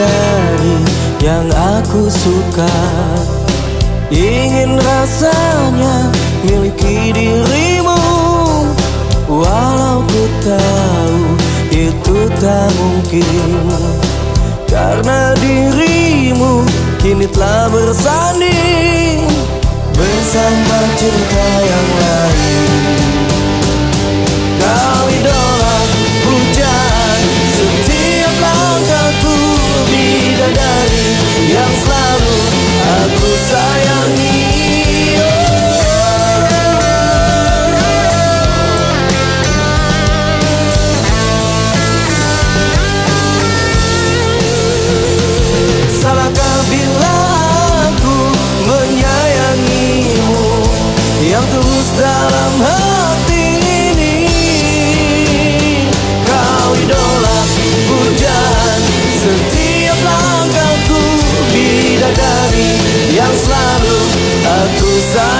dari yang aku suka. Ingin rasanya miliki dirimu Walau ku tahu itu tak mungkin. Karena dirimu kini telah bersanding Bersama cinta yang lain. dalam hati ini. Kau idola pujaan Setiap langkahku bidadari Yang selalu aku sayang.